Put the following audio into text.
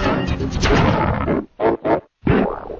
Thank you.